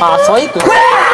啊，所以，啊，所。